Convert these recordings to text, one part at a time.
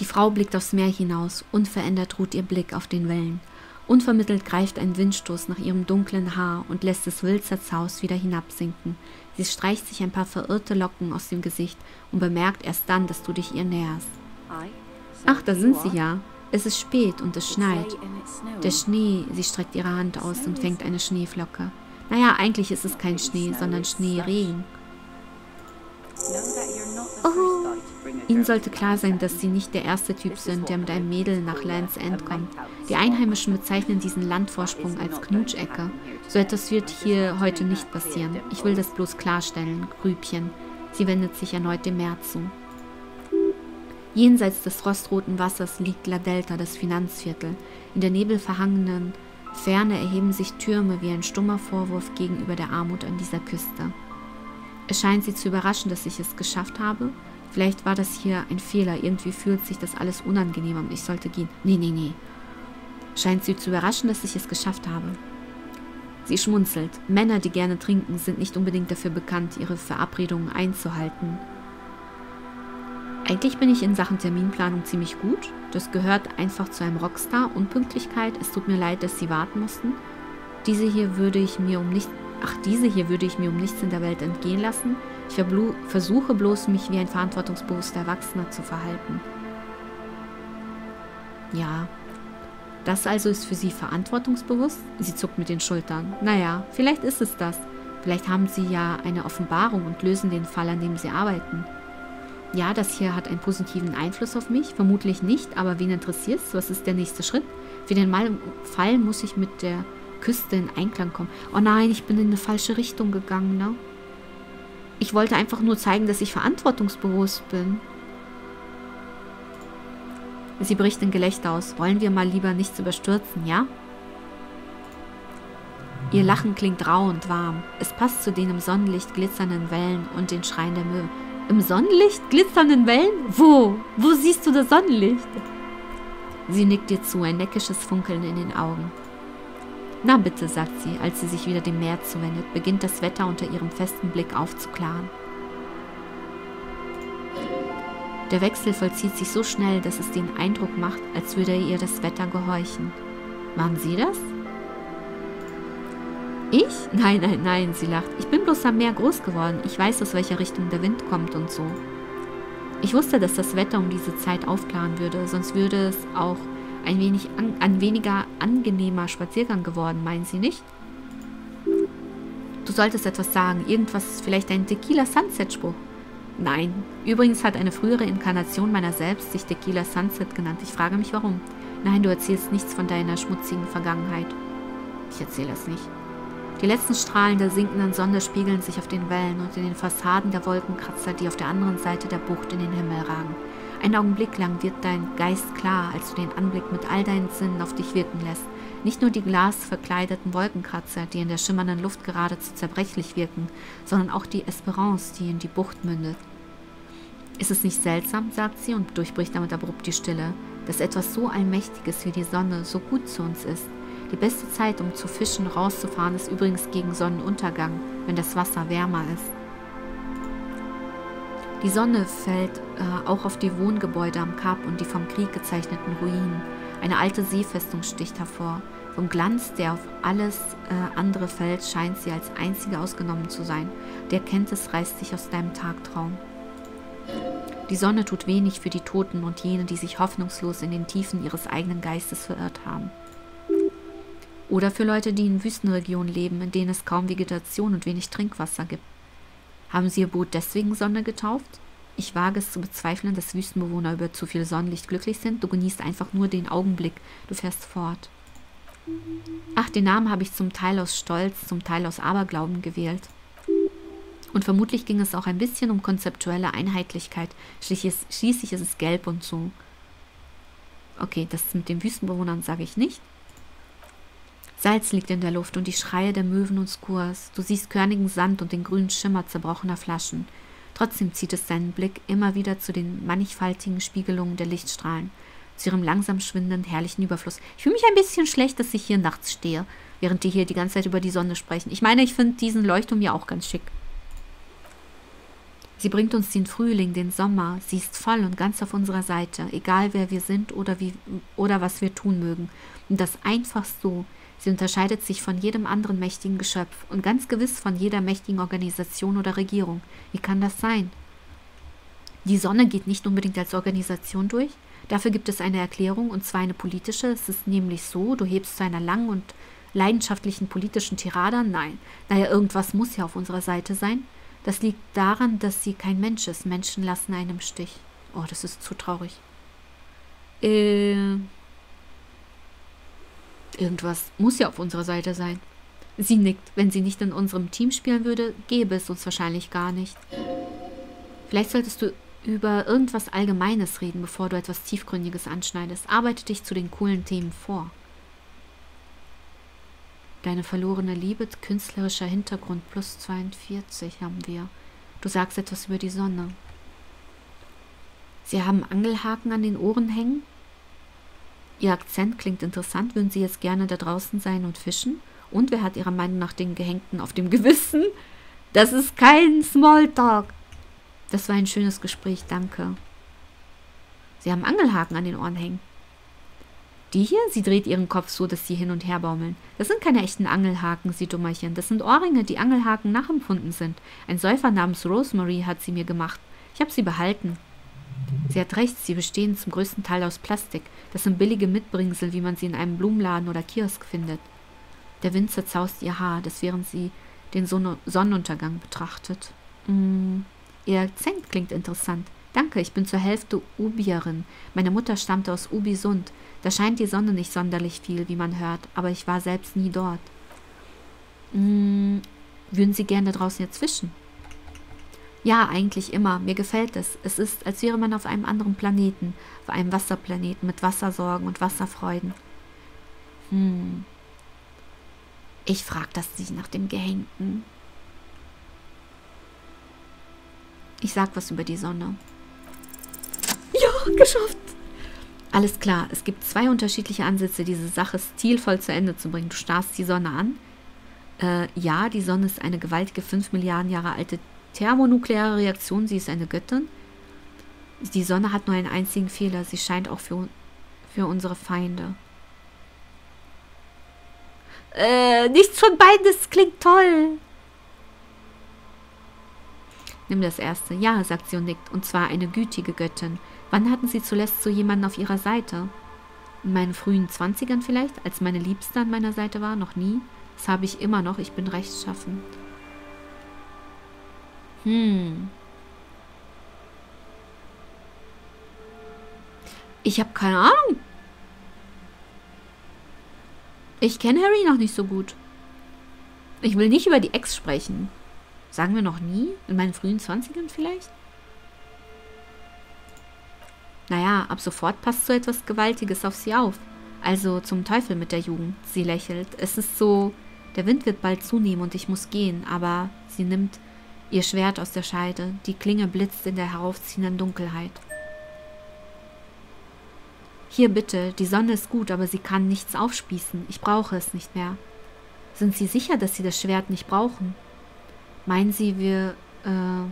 Die Frau blickt aufs Meer hinaus, unverändert ruht ihr Blick auf den Wellen. Unvermittelt greift ein Windstoß nach ihrem dunklen Haar und lässt es wild zerzaust wieder hinabsinken. Sie streicht sich ein paar verirrte Locken aus dem Gesicht und bemerkt erst dann, dass du dich ihr näherst. Ach, da sind sie ja. Es ist spät und es schneit. Der Schnee, sie streckt ihre Hand aus und fängt eine Schneeflocke. Naja, eigentlich ist es kein Schnee, sondern Schneeregen. Ihnen sollte klar sein, dass Sie nicht der erste Typ sind, der mit einem Mädel nach Lands End kommt. Die Einheimischen bezeichnen diesen Landvorsprung als Knutschecke. So etwas wird hier heute nicht passieren. Ich will das bloß klarstellen, Grübchen. Sie wendet sich erneut dem Meer zu. Jenseits des rostroten Wassers liegt La Delta, das Finanzviertel. In der nebelverhangenen Ferne erheben sich Türme wie ein stummer Vorwurf gegenüber der Armut an dieser Küste. Es scheint sie zu überraschen, dass ich es geschafft habe. Vielleicht war das hier ein Fehler. Irgendwie fühlt sich das alles unangenehm und ich sollte gehen. Nee, nee, nee. Scheint sie zu überraschen, dass ich es geschafft habe. Sie schmunzelt. Männer, die gerne trinken, sind nicht unbedingt dafür bekannt, ihre Verabredungen einzuhalten. Eigentlich bin ich in Sachen Terminplanung ziemlich gut. Das gehört einfach zu einem Rockstar. Unpünktlichkeit. Es tut mir leid, dass Sie warten mussten. Diese hier würde ich mir um nicht Ach, diese hier würde ich mir um nichts in der Welt entgehen lassen. Ich versuche bloß, mich wie ein verantwortungsbewusster Erwachsener zu verhalten. Ja. Das also ist für Sie verantwortungsbewusst? Sie zuckt mit den Schultern. Naja, vielleicht ist es das. Vielleicht haben Sie ja eine Offenbarung und lösen den Fall, an dem Sie arbeiten. Ja, das hier hat einen positiven Einfluss auf mich. Vermutlich nicht, aber wen interessiert es? Was ist der nächste Schritt? Für den Fall muss ich mit der Küste in Einklang kommen. Oh nein, ich bin in eine falsche Richtung gegangen, ne? Ich wollte einfach nur zeigen, dass ich verantwortungsbewusst bin. Sie bricht in Gelächter aus. Wollen wir mal lieber nichts überstürzen, ja? Ihr Lachen klingt rau und warm. Es passt zu den im Sonnenlicht glitzernden Wellen und den Schreien der Möwe. Im Sonnenlicht glitzernden Wellen? Wo? Wo siehst du das Sonnenlicht? Sie nickt dir zu, ein neckisches Funkeln in den Augen. Na bitte, sagt sie, als sie sich wieder dem Meer zuwendet, beginnt das Wetter unter ihrem festen Blick aufzuklaren. Der Wechsel vollzieht sich so schnell, dass es den Eindruck macht, als würde ihr das Wetter gehorchen. Waren Sie das? Ich? Nein, nein, nein, sie lacht. Ich bin bloß am Meer groß geworden. Ich weiß, aus welcher Richtung der Wind kommt und so. Ich wusste, dass das Wetter um diese Zeit aufklaren würde, sonst würde es auch ein wenig an, ein weniger angenehmer Spaziergang geworden, meinen Sie nicht? Du solltest etwas sagen, irgendwas, vielleicht ein Tequila Sunset Spruch. Nein. Übrigens hat eine frühere Inkarnation meiner selbst sich Tequila Sunset genannt. Ich frage mich warum. Nein, du erzählst nichts von deiner schmutzigen Vergangenheit. Ich erzähle es nicht. Die letzten Strahlen der sinkenden Sonne spiegeln sich auf den Wellen und in den Fassaden der Wolkenkratzer, die auf der anderen Seite der Bucht in den Himmel ragen. Einen Augenblick lang wird dein Geist klar, als du den Anblick mit all deinen Sinnen auf dich wirken lässt. Nicht nur die glasverkleideten Wolkenkratzer, die in der schimmernden Luft geradezu zerbrechlich wirken, sondern auch die Esperance, die in die Bucht mündet. Ist es nicht seltsam, sagt sie und durchbricht damit abrupt die Stille, dass etwas so Allmächtiges wie die Sonne so gut zu uns ist. Die beste Zeit, um zu fischen rauszufahren, ist übrigens gegen Sonnenuntergang, wenn das Wasser wärmer ist. Die Sonne fällt äh, auch auf die Wohngebäude am Kap und die vom Krieg gezeichneten Ruinen. Eine alte Seefestung sticht hervor. Vom Glanz, der auf alles äh, andere fällt, scheint sie als einzige ausgenommen zu sein. Der Kenntnis reißt sich aus deinem Tagtraum. Die Sonne tut wenig für die Toten und jene, die sich hoffnungslos in den Tiefen ihres eigenen Geistes verirrt haben. Oder für Leute, die in Wüstenregionen leben, in denen es kaum Vegetation und wenig Trinkwasser gibt. Haben sie ihr Boot deswegen Sonne getauft? Ich wage es zu bezweifeln, dass Wüstenbewohner über zu viel Sonnenlicht glücklich sind. Du genießt einfach nur den Augenblick. Du fährst fort. Ach, den Namen habe ich zum Teil aus Stolz, zum Teil aus Aberglauben gewählt. Und vermutlich ging es auch ein bisschen um konzeptuelle Einheitlichkeit. Schließlich ist es gelb und so. Okay, das mit den Wüstenbewohnern sage ich nicht. Salz liegt in der Luft und die Schreie der Möwen und Skurs. Du siehst körnigen Sand und den grünen Schimmer zerbrochener Flaschen. Trotzdem zieht es seinen Blick immer wieder zu den mannigfaltigen Spiegelungen der Lichtstrahlen, zu ihrem langsam schwindenden, herrlichen Überfluss. Ich fühle mich ein bisschen schlecht, dass ich hier nachts stehe, während die hier die ganze Zeit über die Sonne sprechen. Ich meine, ich finde diesen Leuchtturm ja auch ganz schick. Sie bringt uns den Frühling, den Sommer. Sie ist voll und ganz auf unserer Seite, egal wer wir sind oder, wie, oder was wir tun mögen. Und das einfach so. Sie unterscheidet sich von jedem anderen mächtigen Geschöpf und ganz gewiss von jeder mächtigen Organisation oder Regierung. Wie kann das sein? Die Sonne geht nicht unbedingt als Organisation durch. Dafür gibt es eine Erklärung, und zwar eine politische. Es ist nämlich so, du hebst zu einer langen und leidenschaftlichen politischen Tirade an. Nein, naja, irgendwas muss ja auf unserer Seite sein. Das liegt daran, dass sie kein Mensch ist. Menschen lassen einen im Stich. Oh, das ist zu traurig. Äh, irgendwas muss ja auf unserer Seite sein. Sie nickt. Wenn sie nicht in unserem Team spielen würde, gäbe es uns wahrscheinlich gar nicht. Vielleicht solltest du über irgendwas Allgemeines reden, bevor du etwas Tiefgründiges anschneidest. Arbeite dich zu den coolen Themen vor. Deine verlorene Liebe, künstlerischer Hintergrund plus 42 haben wir. Du sagst etwas über die Sonne. Sie haben Angelhaken an den Ohren hängen? Ihr Akzent klingt interessant. Würden Sie jetzt gerne da draußen sein und fischen? Und wer hat Ihrer Meinung nach den Gehängten auf dem Gewissen? Das ist kein Smalltalk. Das war ein schönes Gespräch, danke. Sie haben Angelhaken an den Ohren hängen. Die hier? Sie dreht ihren Kopf so, dass sie hin und her baumeln. Das sind keine echten Angelhaken, Sie Dummerchen. Das sind Ohrringe, die Angelhaken nachempfunden sind. Ein Säufer namens Rosemary hat sie mir gemacht. Ich habe sie behalten. Sie hat recht, sie bestehen zum größten Teil aus Plastik. Das sind billige Mitbringsel, wie man sie in einem Blumenladen oder Kiosk findet. Der Wind zerzaust ihr Haar, das während sie den Sonne Sonnenuntergang betrachtet. Mm, ihr Akzent klingt interessant. Danke, ich bin zur Hälfte Ubierin. Meine Mutter stammte aus Ubisund. Da scheint die Sonne nicht sonderlich viel, wie man hört, aber ich war selbst nie dort. Hm, würden Sie gerne draußen jetzt fischen? Ja, eigentlich immer. Mir gefällt es. Es ist, als wäre man auf einem anderen Planeten, auf einem Wasserplaneten mit Wassersorgen und Wasserfreuden. Hm. Ich frag das Sie nach dem Gehängten. Ich sag was über die Sonne. Ja, geschafft! Alles klar, es gibt zwei unterschiedliche Ansätze, diese Sache stilvoll zu Ende zu bringen. Du starrst die Sonne an. Äh, ja, die Sonne ist eine gewaltige 5 Milliarden Jahre alte thermonukleare Reaktion. Sie ist eine Göttin. Die Sonne hat nur einen einzigen Fehler. Sie scheint auch für, für unsere Feinde. Äh, nichts von beiden, das klingt toll. Nimm das erste. Ja, sagt sie und nickt. Und zwar eine gütige Göttin. Wann hatten Sie zuletzt so jemanden auf Ihrer Seite? In meinen frühen Zwanzigern vielleicht, als meine Liebste an meiner Seite war? Noch nie? Das habe ich immer noch. Ich bin rechtschaffen. Hm. Ich habe keine Ahnung. Ich kenne Harry noch nicht so gut. Ich will nicht über die Ex sprechen. Sagen wir noch nie? In meinen frühen Zwanzigern vielleicht? Naja, ab sofort passt so etwas Gewaltiges auf sie auf. Also zum Teufel mit der Jugend. Sie lächelt. Es ist so, der Wind wird bald zunehmen und ich muss gehen, aber sie nimmt ihr Schwert aus der Scheide. Die Klinge blitzt in der heraufziehenden Dunkelheit. Hier bitte, die Sonne ist gut, aber sie kann nichts aufspießen. Ich brauche es nicht mehr. Sind Sie sicher, dass Sie das Schwert nicht brauchen? Meinen Sie, wir, äh,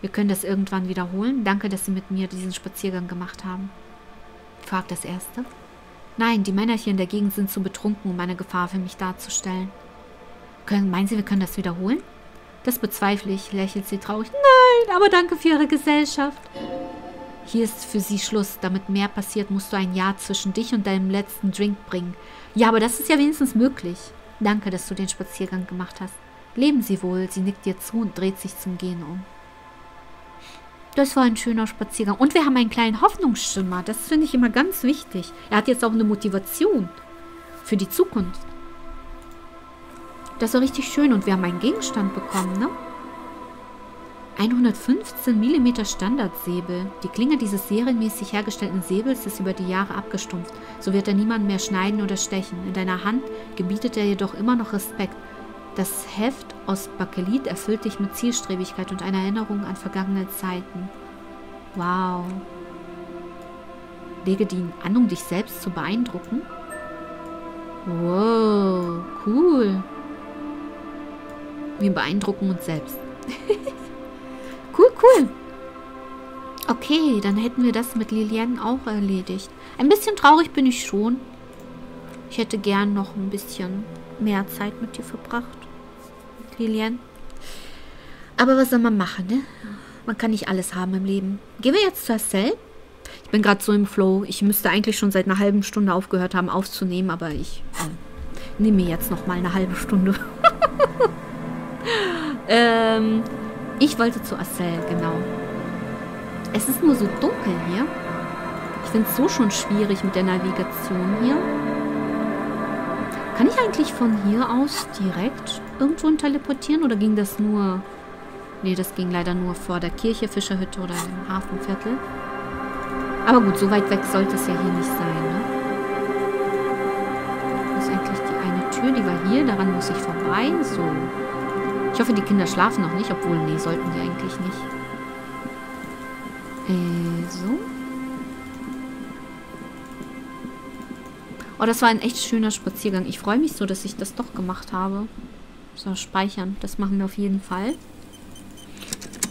wir können das irgendwann wiederholen. Danke, dass Sie mit mir diesen Spaziergang gemacht haben. fragt das Erste. Nein, die Männer hier in der Gegend sind zu betrunken, um eine Gefahr für mich darzustellen. Können, meinen Sie, wir können das wiederholen? Das bezweifle ich, lächelt sie traurig. Nein, aber danke für Ihre Gesellschaft. Hier ist für Sie Schluss. Damit mehr passiert, musst du ein Jahr zwischen dich und deinem letzten Drink bringen. Ja, aber das ist ja wenigstens möglich. Danke, dass du den Spaziergang gemacht hast. Leben Sie wohl. Sie nickt dir zu und dreht sich zum Gehen um. Das war ein schöner Spaziergang. Und wir haben einen kleinen Hoffnungsschimmer. Das finde ich immer ganz wichtig. Er hat jetzt auch eine Motivation für die Zukunft. Das war richtig schön. Und wir haben einen Gegenstand bekommen, ne? 115 mm Standardsäbel. Die Klinge dieses serienmäßig hergestellten Säbels ist über die Jahre abgestumpft. So wird er niemanden mehr schneiden oder stechen. In deiner Hand gebietet er jedoch immer noch Respekt. Das Heft aus Bakelit erfüllt dich mit Zielstrebigkeit und einer Erinnerung an vergangene Zeiten. Wow. Lege die an, um dich selbst zu beeindrucken. Wow, cool. Wir beeindrucken uns selbst. cool, cool. Okay, dann hätten wir das mit Liliane auch erledigt. Ein bisschen traurig bin ich schon. Ich hätte gern noch ein bisschen mehr Zeit mit dir verbracht. Liliane. Aber was soll man machen, ne? Man kann nicht alles haben im Leben. Gehen wir jetzt zur Cell? Ich bin gerade so im Flow. Ich müsste eigentlich schon seit einer halben Stunde aufgehört haben aufzunehmen, aber ich äh, nehme jetzt noch mal eine halbe Stunde. ähm, ich wollte zu Acel, genau. Es ist nur so dunkel hier. Ich finde es so schon schwierig mit der Navigation hier. Kann ich eigentlich von hier aus direkt irgendwo teleportieren oder ging das nur... Nee, das ging leider nur vor der Kirche, Fischerhütte oder im Hafenviertel. Aber gut, so weit weg sollte es ja hier nicht sein, ne? Das ist eigentlich die eine Tür, die war hier. Daran muss ich vorbei. So. Ich hoffe, die Kinder schlafen noch nicht, obwohl, nee, sollten sie eigentlich nicht. Äh, so. Oh, das war ein echt schöner Spaziergang. Ich freue mich so, dass ich das doch gemacht habe. So, speichern. Das machen wir auf jeden Fall.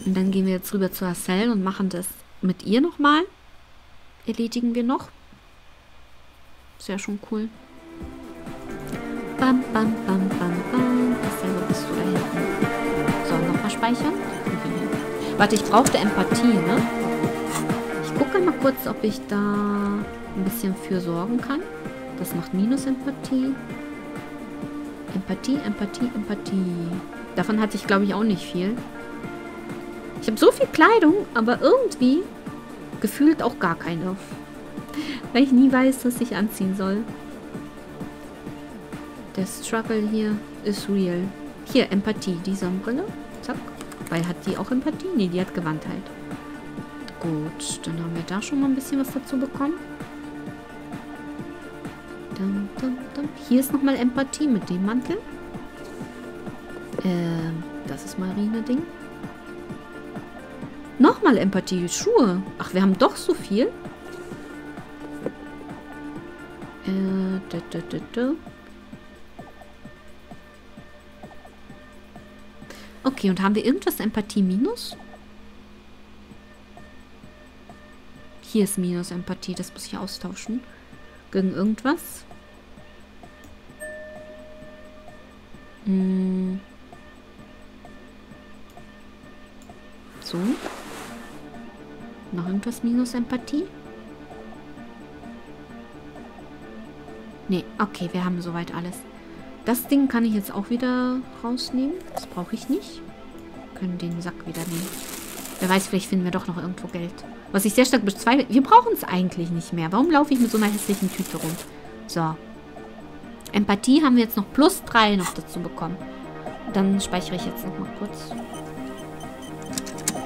Und dann gehen wir jetzt rüber zu Marcel und machen das mit ihr nochmal. Erledigen wir noch. Sehr schon cool. Bam, bam, bam, bam, bam. Dasselbe bist du da hinten. So, nochmal speichern. Warte, ich brauchte Empathie, ne? Ich gucke mal kurz, ob ich da ein bisschen für sorgen kann. Das macht minus Empathie. Empathie, Empathie, Empathie. Davon hatte ich, glaube ich, auch nicht viel. Ich habe so viel Kleidung, aber irgendwie gefühlt auch gar keine. Weil ich nie weiß, was ich anziehen soll. Der Struggle hier ist real. Hier, Empathie. Die Sonnenbrille. Zack. Weil hat die auch Empathie? Nee, die hat Gewandtheit. Gut, dann haben wir da schon mal ein bisschen was dazu bekommen. Dum, dum, dum. Hier ist nochmal Empathie mit dem Mantel. Ähm, das ist Marine-Ding. Nochmal Empathie. Schuhe. Ach, wir haben doch so viel. Äh, da, da, da, da. Okay, und haben wir irgendwas Empathie minus? Hier ist minus Empathie, das muss ich austauschen. Gegen irgendwas? Hm. So. Noch irgendwas minus Empathie? Nee, okay, wir haben soweit alles. Das Ding kann ich jetzt auch wieder rausnehmen. Das brauche ich nicht. Wir können den Sack wieder nehmen. Wer weiß, vielleicht finden wir doch noch irgendwo Geld. Was ich sehr stark bezweifle. Wir brauchen es eigentlich nicht mehr. Warum laufe ich mit so einer hässlichen Tüte rum? So. Empathie haben wir jetzt noch plus drei noch dazu bekommen. Dann speichere ich jetzt noch mal kurz.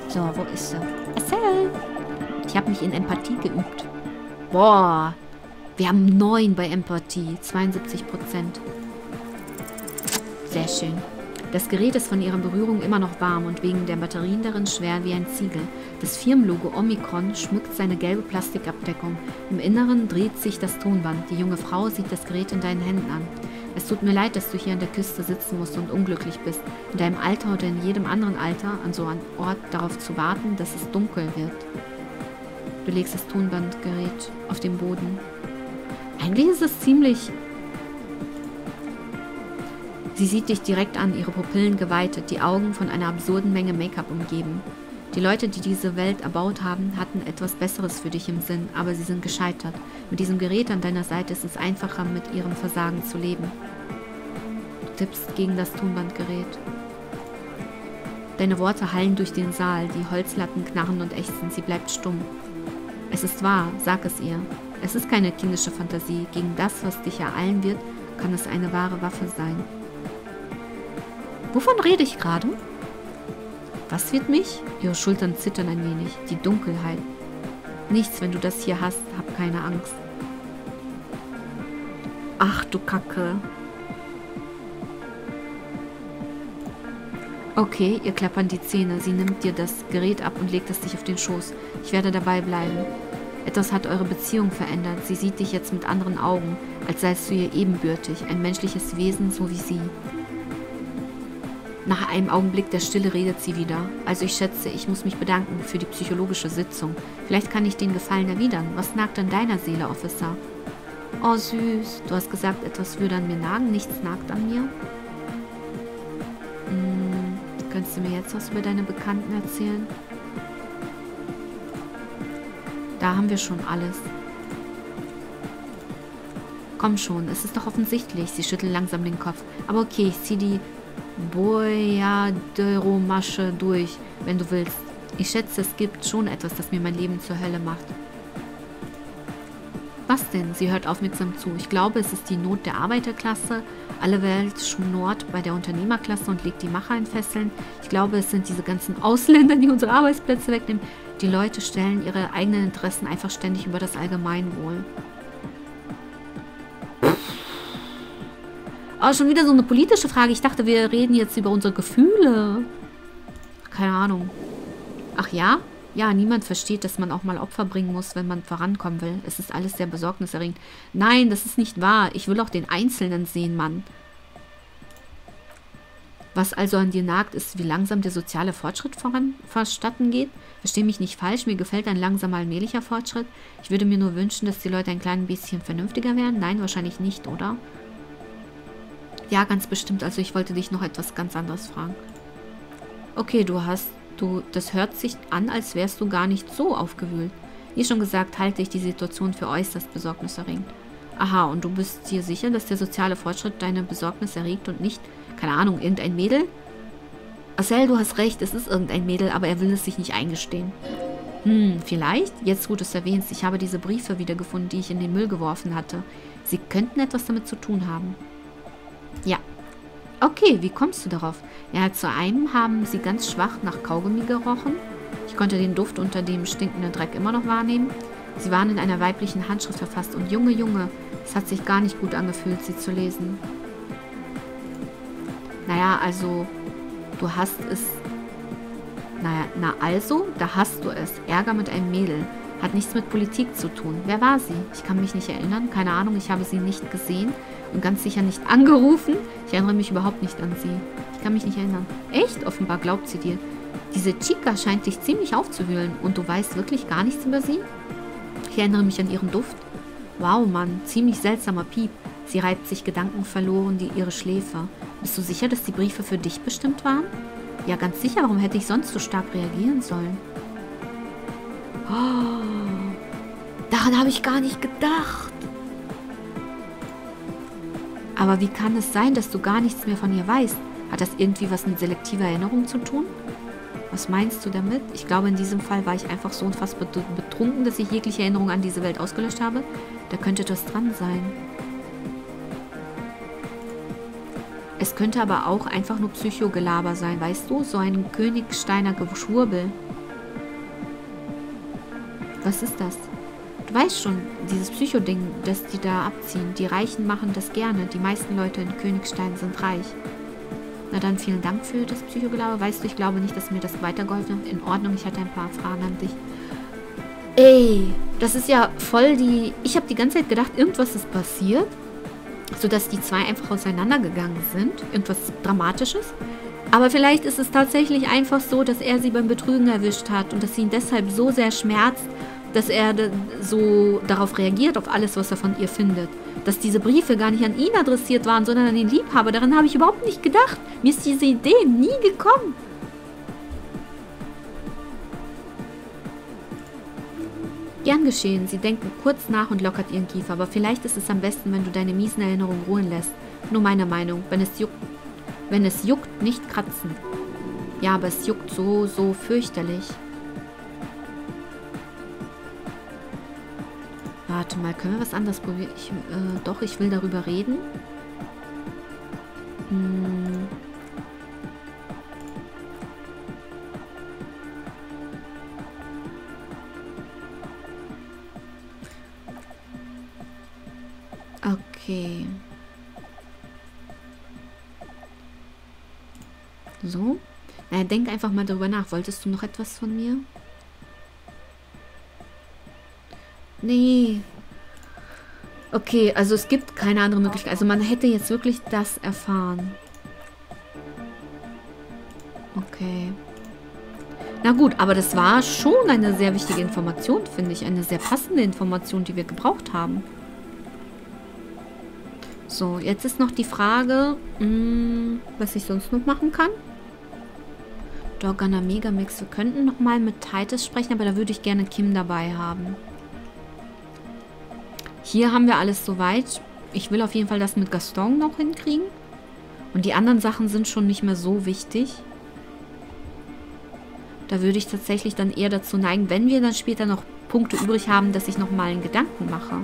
So, wo ist sie? Erzähl! Ich habe mich in Empathie geübt. Boah. Wir haben neun bei Empathie. 72 Prozent. Sehr schön. Das Gerät ist von ihrer Berührung immer noch warm und wegen der Batterien darin schwer wie ein Ziegel. Das Firmenlogo Omikron schmückt seine gelbe Plastikabdeckung. Im Inneren dreht sich das Tonband. Die junge Frau sieht das Gerät in deinen Händen an. Es tut mir leid, dass du hier an der Küste sitzen musst und unglücklich bist. In deinem Alter oder in jedem anderen Alter an so einem Ort darauf zu warten, dass es dunkel wird. Du legst das Tonbandgerät auf den Boden. Eigentlich ist es ziemlich Sie sieht dich direkt an, ihre Pupillen geweitet, die Augen von einer absurden Menge Make-up umgeben. Die Leute, die diese Welt erbaut haben, hatten etwas Besseres für dich im Sinn, aber sie sind gescheitert. Mit diesem Gerät an deiner Seite ist es einfacher, mit ihrem Versagen zu leben. Du tippst gegen das Tonbandgerät. Deine Worte hallen durch den Saal, die Holzlatten knarren und ächzen, sie bleibt stumm. Es ist wahr, sag es ihr. Es ist keine kindische Fantasie. Gegen das, was dich ereilen wird, kann es eine wahre Waffe sein. Wovon rede ich gerade? Was wird mich? Ihre Schultern zittern ein wenig. Die Dunkelheit. Nichts, wenn du das hier hast. Hab keine Angst. Ach du Kacke. Okay, ihr klappern die Zähne. Sie nimmt dir das Gerät ab und legt es dich auf den Schoß. Ich werde dabei bleiben. Etwas hat eure Beziehung verändert. Sie sieht dich jetzt mit anderen Augen, als seist du ihr ebenbürtig, ein menschliches Wesen, so wie sie. Nach einem Augenblick der Stille redet sie wieder. Also ich schätze, ich muss mich bedanken für die psychologische Sitzung. Vielleicht kann ich den Gefallen erwidern. Was nagt an deiner Seele, Officer? Oh, süß. Du hast gesagt, etwas würde an mir nagen. Nichts nagt an mir. Hm, könntest du mir jetzt was über deine Bekannten erzählen? Da haben wir schon alles. Komm schon, es ist doch offensichtlich. Sie schüttelt langsam den Kopf. Aber okay, ich zieh die Boyaderomasche durch, wenn du willst. Ich schätze, es gibt schon etwas, das mir mein Leben zur Hölle macht. Was denn? Sie hört aufmerksam zu. Ich glaube, es ist die Not der Arbeiterklasse. Alle Welt schnurrt bei der Unternehmerklasse und legt die Macher in Fesseln. Ich glaube, es sind diese ganzen Ausländer, die unsere Arbeitsplätze wegnehmen. Die Leute stellen ihre eigenen Interessen einfach ständig über das Allgemeinwohl. Oh, schon wieder so eine politische Frage. Ich dachte, wir reden jetzt über unsere Gefühle. Keine Ahnung. Ach ja? Ja, niemand versteht, dass man auch mal Opfer bringen muss, wenn man vorankommen will. Es ist alles sehr besorgniserregend. Nein, das ist nicht wahr. Ich will auch den Einzelnen sehen, Mann. Was also an dir nagt, ist, wie langsam der soziale Fortschritt voran, vonstatten geht. Versteh mich nicht falsch, mir gefällt ein langsamer, allmählicher Fortschritt. Ich würde mir nur wünschen, dass die Leute ein klein bisschen vernünftiger wären. Nein, wahrscheinlich nicht, oder? Ja, ganz bestimmt. Also ich wollte dich noch etwas ganz anderes fragen. Okay, du hast, du, das hört sich an, als wärst du gar nicht so aufgewühlt. Wie schon gesagt, halte ich die Situation für äußerst besorgniserregend. Aha, und du bist dir sicher, dass der soziale Fortschritt deine Besorgnis erregt und nicht, keine Ahnung, irgendein Mädel? Marcel, du hast recht, es ist irgendein Mädel, aber er will es sich nicht eingestehen. Hm, vielleicht? Jetzt, wo du es erwähnst, ich habe diese Briefe wiedergefunden, die ich in den Müll geworfen hatte. Sie könnten etwas damit zu tun haben. Ja. Okay, wie kommst du darauf? Ja, zu einem haben sie ganz schwach nach Kaugummi gerochen. Ich konnte den Duft unter dem stinkenden Dreck immer noch wahrnehmen. Sie waren in einer weiblichen Handschrift verfasst und Junge, Junge, es hat sich gar nicht gut angefühlt, sie zu lesen. Naja, also, du hast es. Naja, na also, da hast du es. Ärger mit einem Mädel. Hat nichts mit Politik zu tun. Wer war sie? Ich kann mich nicht erinnern. Keine Ahnung, ich habe sie nicht gesehen und ganz sicher nicht angerufen. Ich erinnere mich überhaupt nicht an sie. Ich kann mich nicht erinnern. Echt? Offenbar glaubt sie dir. Diese Chica scheint dich ziemlich aufzuwühlen und du weißt wirklich gar nichts über sie? Ich erinnere mich an ihren Duft. Wow, Mann, ziemlich seltsamer Piep. Sie reibt sich gedankenverloren die ihre Schläfe. Bist du sicher, dass die Briefe für dich bestimmt waren? Ja, ganz sicher. Warum hätte ich sonst so stark reagieren sollen? Oh, daran habe ich gar nicht gedacht. Aber wie kann es sein, dass du gar nichts mehr von ihr weißt? Hat das irgendwie was mit selektiver Erinnerung zu tun? Was meinst du damit? Ich glaube, in diesem Fall war ich einfach so unfassbar betrunken, dass ich jegliche Erinnerung an diese Welt ausgelöscht habe. Da könnte etwas dran sein. Es könnte aber auch einfach nur Psychogelaber sein, weißt du? So ein Königsteiner Geschwurbel. Was ist das? Du weißt schon, dieses Psychoding, das die da abziehen. Die Reichen machen das gerne. Die meisten Leute in Königstein sind reich. Na dann, vielen Dank für das Psychogelaber. Weißt du, ich glaube nicht, dass mir das weitergeholfen hat. In Ordnung, ich hatte ein paar Fragen an dich. Ey, das ist ja voll die... Ich habe die ganze Zeit gedacht, irgendwas ist passiert. Sodass die zwei einfach auseinandergegangen sind. Irgendwas Dramatisches. Aber vielleicht ist es tatsächlich einfach so, dass er sie beim Betrügen erwischt hat und dass sie ihn deshalb so sehr schmerzt, dass er so darauf reagiert, auf alles, was er von ihr findet. Dass diese Briefe gar nicht an ihn adressiert waren, sondern an den Liebhaber. Daran habe ich überhaupt nicht gedacht. Mir ist diese Idee nie gekommen. Gern geschehen. Sie denken kurz nach und lockert ihren Kiefer. Aber vielleicht ist es am besten, wenn du deine miesen Erinnerungen ruhen lässt. Nur meine Meinung. Wenn es juckt, wenn es juckt, nicht kratzen. Ja, aber es juckt so, so fürchterlich. Warte mal, können wir was anderes probieren? Ich, äh, doch, ich will darüber reden. Hm. Okay. So. Naja, denk einfach mal darüber nach. Wolltest du noch etwas von mir? Nee. Okay, also es gibt keine andere Möglichkeit. Also man hätte jetzt wirklich das erfahren. Okay. Na gut, aber das war schon eine sehr wichtige Information, finde ich. Eine sehr passende Information, die wir gebraucht haben. So, jetzt ist noch die Frage, mh, hm, was ich sonst noch machen kann. Dogana Megamix. Wir könnten nochmal mit Titus sprechen, aber da würde ich gerne Kim dabei haben. Hier haben wir alles soweit. Ich will auf jeden Fall das mit Gaston noch hinkriegen. Und die anderen Sachen sind schon nicht mehr so wichtig. Da würde ich tatsächlich dann eher dazu neigen, wenn wir dann später noch Punkte übrig haben, dass ich nochmal einen Gedanken mache.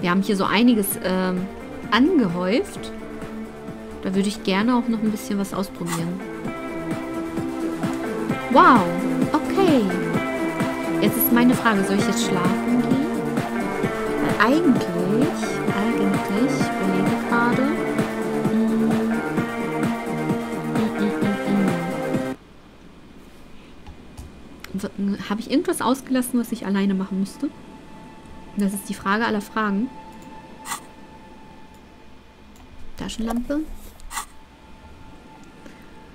Wir haben hier so einiges ähm, angehäuft. Da würde ich gerne auch noch ein bisschen was ausprobieren. Wow, okay. Jetzt ist meine Frage, soll ich jetzt schlafen gehen? Eigentlich, eigentlich, ich überlege gerade, hm, hm, hm, habe ich irgendwas ausgelassen, was ich alleine machen müsste? Das ist die Frage aller Fragen. Taschenlampe.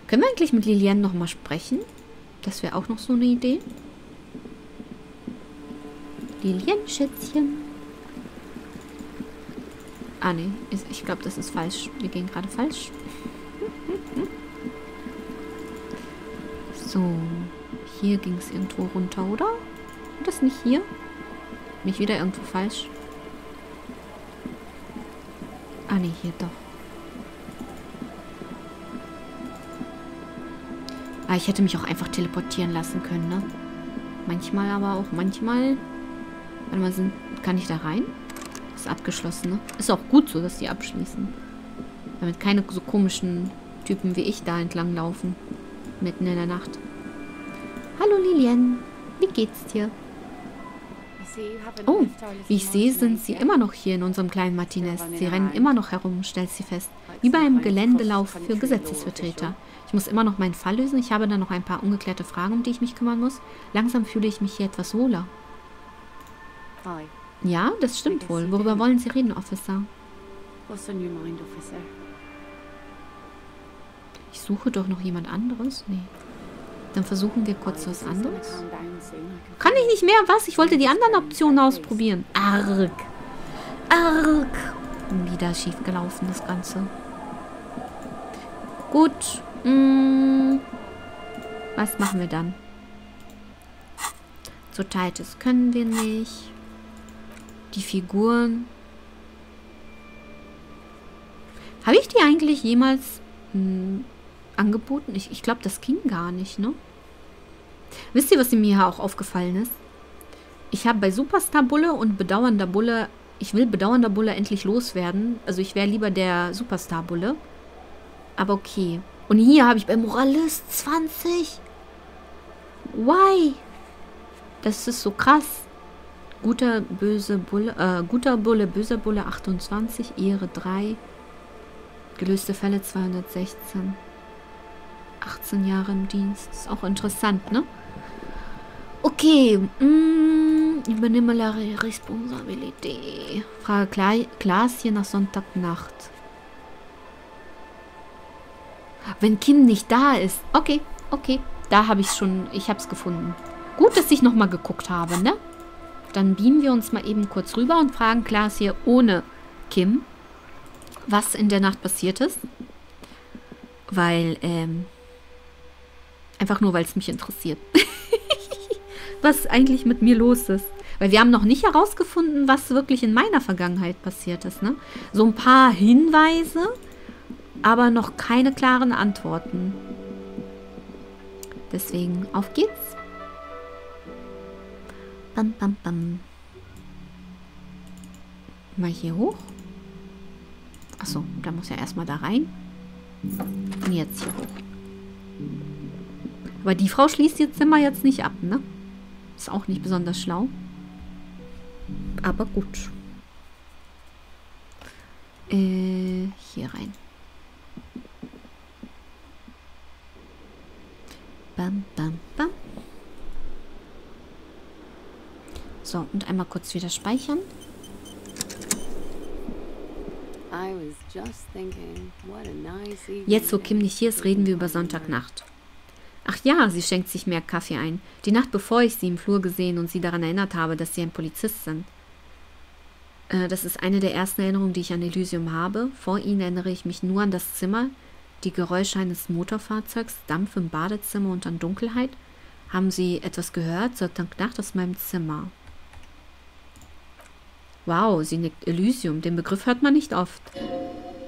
Können wir eigentlich mit Liliane nochmal sprechen? Das wäre auch noch so eine Idee. Lilienschätzchen. Ah, nee. Ich glaube, das ist falsch. Wir gehen gerade falsch. so. Hier ging es irgendwo runter, oder? Und das nicht hier? Nicht wieder irgendwo falsch? Ah, nee, hier doch. Ah, ich hätte mich auch einfach teleportieren lassen können, ne? Manchmal aber auch, manchmal... Warte mal, sind, kann ich da rein? Ist abgeschlossen, ne? Ist auch gut so, dass die abschließen. Damit keine so komischen Typen wie ich da entlang laufen. Mitten in der Nacht. Hallo Lilian, wie geht's dir? Oh, wie ich sehe, sind sie immer noch hier in unserem kleinen Martinez. Sie rennen immer noch herum, stellt sie fest. Wie bei einem Geländelauf für Gesetzesvertreter. Ich muss immer noch meinen Fall lösen. Ich habe dann noch ein paar ungeklärte Fragen, um die ich mich kümmern muss. Langsam fühle ich mich hier etwas wohler. Ja, das stimmt wohl. Worüber wollen Sie reden, Officer? Ich suche doch noch jemand anderes? Nee. Dann versuchen wir kurz was anderes. Kann ich nicht mehr? Was? Ich wollte die anderen Optionen ausprobieren. Arg. Arg. Wieder schief gelaufen, das Ganze. Gut. Hm. Was machen wir dann? Zu Titus können wir nicht. Die Figuren. Habe ich die eigentlich jemals hm, angeboten? Ich, ich glaube, das ging gar nicht, ne? Wisst ihr, was mir auch aufgefallen ist? Ich habe bei Superstar Bulle und Bedauernder Bulle, ich will Bedauernder Bulle endlich loswerden. Also ich wäre lieber der Superstar Bulle. Aber okay. Und hier habe ich bei Moralist 20. Why? Das ist so krass. Guter, böse Bulle, äh, guter Bulle, böser Bulle 28, Ehre 3. Gelöste Fälle 216. 18 Jahre im Dienst. Ist auch interessant, ne? Okay. Mm, übernehme la Responsabilität. Frage Klaas hier nach Sonntagnacht. Wenn Kim nicht da ist. Okay, okay. Da habe ich schon, ich habe es gefunden. Gut, dass ich nochmal geguckt habe, ne? Dann beamen wir uns mal eben kurz rüber und fragen Klaas hier ohne Kim, was in der Nacht passiert ist. Weil, ähm, einfach nur, weil es mich interessiert. was eigentlich mit mir los ist. Weil wir haben noch nicht herausgefunden, was wirklich in meiner Vergangenheit passiert ist, ne? So ein paar Hinweise, aber noch keine klaren Antworten. Deswegen, auf geht's. Bam, bam, bam. Mal hier hoch. Achso, da muss ja erstmal da rein. Und jetzt hier hoch. Aber die Frau schließt ihr Zimmer jetzt nicht ab, ne? Ist auch nicht besonders schlau. Aber gut. Äh, hier rein. Bam, bam, bam. So, und einmal kurz wieder speichern. Jetzt, wo Kim nicht hier ist, reden wir über Sonntagnacht. Ach ja, sie schenkt sich mehr Kaffee ein. Die Nacht bevor ich sie im Flur gesehen und sie daran erinnert habe, dass sie ein Polizist sind. Äh, das ist eine der ersten Erinnerungen, die ich an Elysium habe. Vor ihnen erinnere ich mich nur an das Zimmer, die Geräusche eines Motorfahrzeugs, Dampf im Badezimmer und an Dunkelheit. Haben Sie etwas gehört? Sonntag Nacht aus meinem Zimmer. Wow, sie nickt Elysium. Den Begriff hört man nicht oft.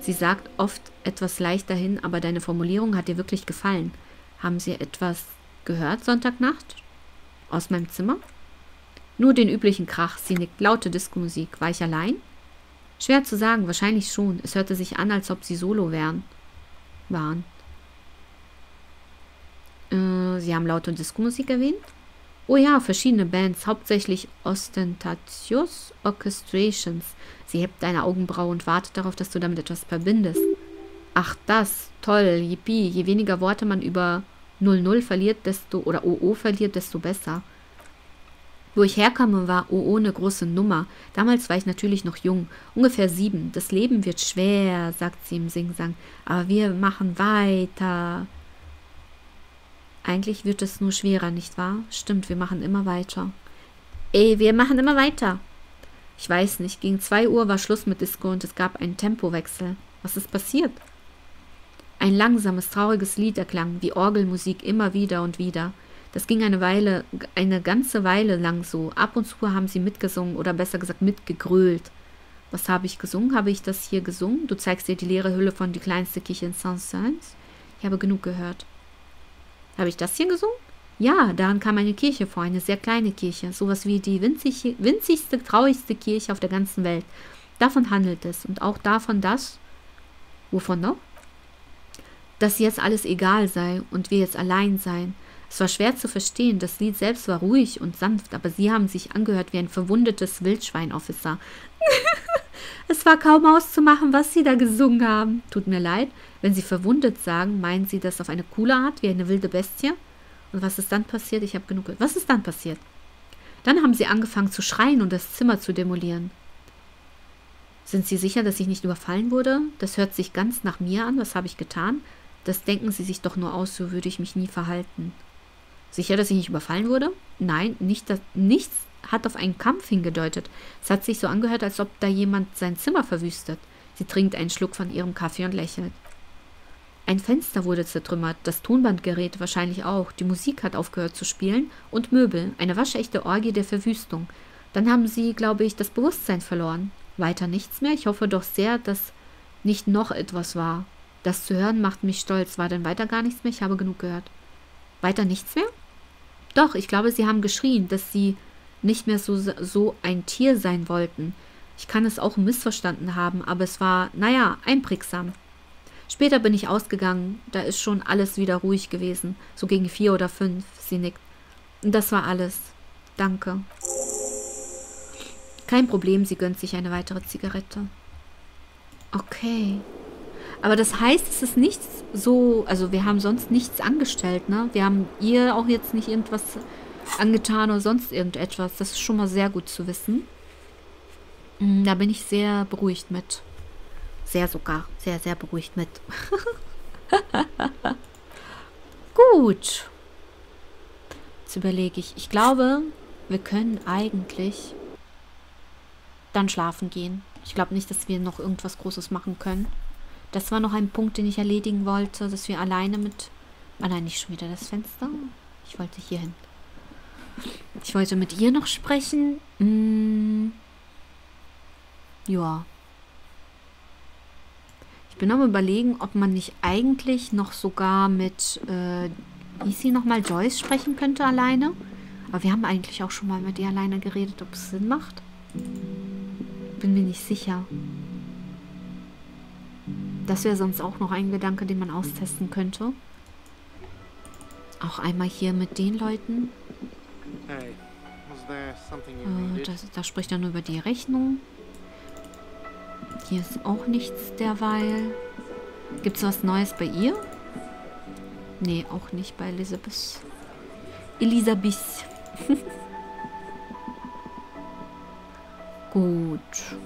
Sie sagt oft etwas leicht dahin, aber deine Formulierung hat dir wirklich gefallen. Haben Sie etwas gehört Sonntagnacht? Aus meinem Zimmer? Nur den üblichen Krach. Sie nickt laute Diskomusik. War ich allein? Schwer zu sagen, wahrscheinlich schon. Es hörte sich an, als ob sie solo wären. Waren. Äh, sie haben laute Diskomusik erwähnt? Oh ja, verschiedene Bands, hauptsächlich Ostentatious Orchestrations. Sie hebt deine Augenbraue und wartet darauf, dass du damit etwas verbindest. Ach, das. Toll. Yippie. Je weniger Worte man über 00 verliert, desto, oder OO verliert, desto besser. Wo ich herkomme, war OO eine große Nummer. Damals war ich natürlich noch jung, ungefähr sieben. Das Leben wird schwer, sagt sie im Singsang, aber wir machen weiter. Eigentlich wird es nur schwerer, nicht wahr? Stimmt, wir machen immer weiter. Ey, wir machen immer weiter. Ich weiß nicht, gegen zwei Uhr war Schluss mit Disco und es gab einen Tempowechsel. Was ist passiert? Ein langsames, trauriges Lied erklang, wie Orgelmusik immer wieder und wieder. Das ging eine Weile, eine ganze Weile lang so. Ab und zu haben sie mitgesungen oder besser gesagt mitgegrölt. Was habe ich gesungen? Habe ich das hier gesungen? Du zeigst dir die leere Hülle von die kleinste Kirche in Saint-Saëns? Ich habe genug gehört. Habe ich das hier gesungen? Ja, daran kam eine Kirche vor, eine sehr kleine Kirche, sowas wie die winzig, winzigste, traurigste Kirche auf der ganzen Welt. Davon handelt es und auch davon, dass. Wovon noch? dass jetzt alles egal sei und wir jetzt allein seien. Es war schwer zu verstehen, das Lied selbst war ruhig und sanft, aber sie haben sich angehört wie ein verwundetes Wildschweinofficer. es war kaum auszumachen, was sie da gesungen haben. Tut mir leid, wenn sie verwundet sagen, meinen sie das auf eine coole Art, wie eine wilde Bestie? Und was ist dann passiert? Ich habe genug gehört. Was ist dann passiert? Dann haben sie angefangen zu schreien und das Zimmer zu demolieren. Sind Sie sicher, dass ich nicht überfallen wurde? Das hört sich ganz nach mir an. Was habe ich getan? Das denken Sie sich doch nur aus, so würde ich mich nie verhalten. Sicher, dass ich nicht überfallen wurde? Nein, nicht das, nichts hat auf einen Kampf hingedeutet. Es hat sich so angehört, als ob da jemand sein Zimmer verwüstet. Sie trinkt einen Schluck von ihrem Kaffee und lächelt. Ein Fenster wurde zertrümmert, das Tonbandgerät wahrscheinlich auch, die Musik hat aufgehört zu spielen und Möbel, eine waschechte Orgie der Verwüstung. Dann haben sie, glaube ich, das Bewusstsein verloren. Weiter nichts mehr? Ich hoffe doch sehr, dass nicht noch etwas war. Das zu hören macht mich stolz. War denn weiter gar nichts mehr? Ich habe genug gehört. Weiter nichts mehr? Doch, ich glaube, sie haben geschrien, dass sie nicht mehr so, so ein Tier sein wollten. Ich kann es auch missverstanden haben, aber es war, naja, einprägsam. Später bin ich ausgegangen, da ist schon alles wieder ruhig gewesen, so gegen vier oder fünf, sie nickt. Und das war alles. Danke. Kein Problem, sie gönnt sich eine weitere Zigarette. Okay. Aber das heißt, es ist nichts so, also wir haben sonst nichts angestellt, ne? Wir haben ihr auch jetzt nicht irgendwas angetan oder sonst irgendetwas. Das ist schon mal sehr gut zu wissen. Mm, da bin ich sehr beruhigt mit. Sehr sogar. Sehr, sehr beruhigt mit. gut. Jetzt überlege ich. Ich glaube, wir können eigentlich dann schlafen gehen. Ich glaube nicht, dass wir noch irgendwas Großes machen können. Das war noch ein Punkt, den ich erledigen wollte, dass wir alleine mit... Ah nein, nicht schon wieder das Fenster. Ich wollte hier hin. Ich wollte mit ihr noch sprechen. Hm. Ja. Ich bin am überlegen, ob man nicht eigentlich noch sogar mit, äh, wie sie nochmal, Joyce sprechen könnte alleine. Aber wir haben eigentlich auch schon mal mit ihr alleine geredet, ob es Sinn macht. Bin mir nicht sicher. Das wäre sonst auch noch ein Gedanke, den man austesten könnte. Auch einmal hier mit den Leuten. Hey, äh, das, da spricht er nur über die Rechnung. Hier ist auch nichts derweil. Gibt es was Neues bei ihr? Nee, auch nicht bei Elisabeth. Elisabeth. Gut.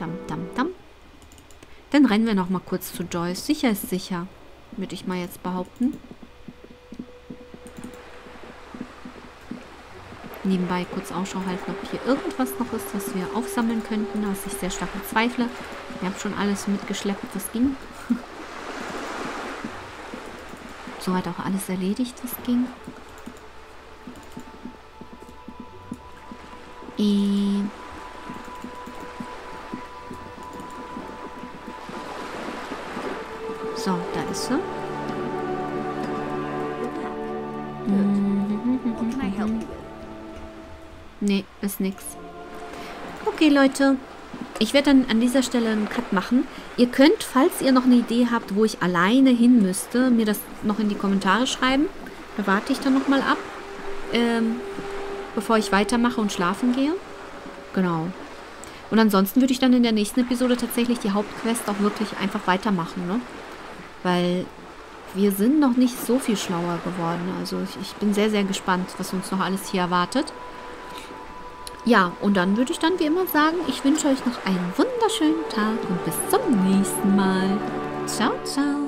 Dam, dam, dam. Dann rennen wir noch mal kurz zu Joyce. Sicher ist sicher, würde ich mal jetzt behaupten. Nebenbei kurz Ausschau halten, ob hier irgendwas noch ist, was wir aufsammeln könnten, was ich sehr stark bezweifle. Wir haben schon alles mitgeschleppt, was ging. so hat auch alles erledigt, was ging. Äh. Sie. Nee, ist nix. Okay, Leute. Ich werde dann an dieser Stelle einen Cut machen. Ihr könnt, falls ihr noch eine Idee habt, wo ich alleine hin müsste, mir das noch in die Kommentare schreiben. Da warte ich dann nochmal ab. Ähm, bevor ich weitermache und schlafen gehe. Genau. Und ansonsten würde ich dann in der nächsten Episode tatsächlich die Hauptquest auch wirklich einfach weitermachen, ne? Weil wir sind noch nicht so viel schlauer geworden. Also ich, ich bin sehr, sehr gespannt, was uns noch alles hier erwartet. Ja, und dann würde ich dann wie immer sagen, ich wünsche euch noch einen wunderschönen Tag und bis zum nächsten Mal. Ciao, ciao.